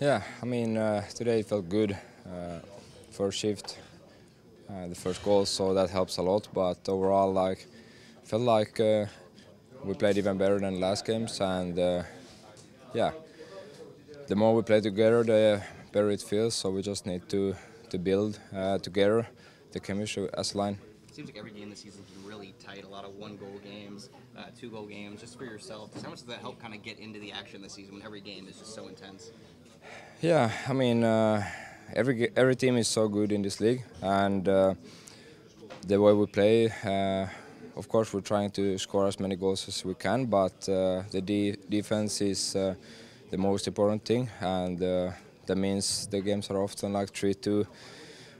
Yeah, I mean uh, today it felt good. Uh, first shift, uh, the first goal, so that helps a lot. But overall, like felt like uh, we played even better than last games, and uh, yeah, the more we play together, the better it feels. So we just need to to build uh, together the chemistry as a line. Seems like every game this season has been really tight. A lot of one-goal games, uh, two-goal games. Just for yourself, how much does that help kind of get into the action this season when every game is just so intense? Yeah, I mean uh, every every team is so good in this league, and uh, the way we play. Uh, of course, we're trying to score as many goals as we can, but uh, the de- defense is uh, the most important thing, and uh, that means the games are often like 3-2,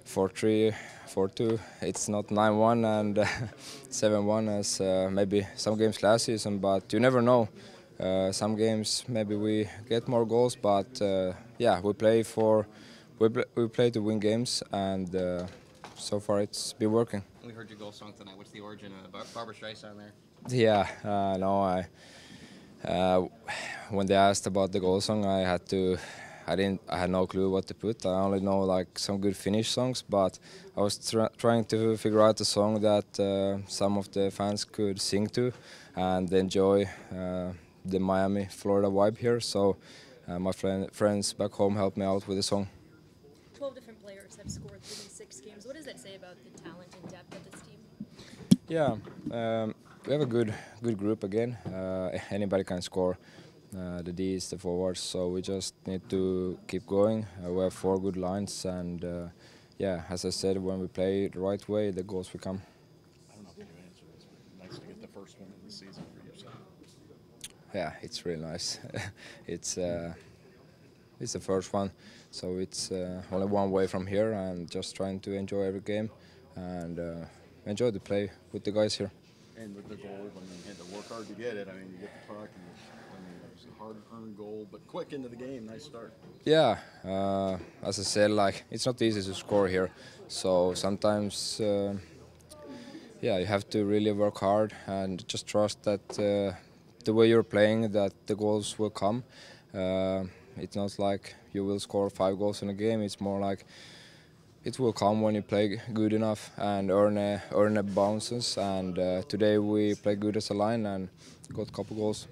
4-3, 4-2. It's not 9-1 and 7-1 as maybe some games last season, but you never know. Uh, some games maybe we get more goals, but uh, yeah, we play for we, we play to win games, and uh, so far it's been working. We heard your goal song tonight. What's the origin of Bar- Barbra Streisand there? Yeah, uh, no, I uh, when they asked about the goal song, I had to. I didn't. I had no clue what to put. I only know like some good Finnish songs, but I was tr- trying to figure out a song that uh, some of the fans could sing to and enjoy uh, the Miami, Florida vibe here. So uh, my friend, friends back home helped me out with the song. 12 different players have scored within six games. What does that say about the talent and depth of this team? Yeah, um, we have a good good group again. Uh, anybody can score. Uh, the D's, the forwards. So we just need to keep going. Uh, we have four good lines, and uh, yeah, as I said, when we play the right way, the goals will come. I don't know if you can answer this, but nice to get the first one of the season for yourself. Yeah, it's really nice. it's uh, it's the first one, so it's uh, only one way from here, and just trying to enjoy every game and uh, enjoy the play with the guys here. And with the goal, I mean, you had to work hard to get it. I mean, you get the puck, and I mean, it was a hard-earned goal, but quick into the game. Nice start. Yeah, uh, as I said, like it's not easy to score here. So sometimes, uh, yeah, you have to really work hard and just trust that uh, the way you're playing, that the goals will come. Uh, it's not like you will score five goals in a game. It's more like it will come when you play good enough and earn a, earn a bounces. And uh, today we played good as a line and got a couple goals.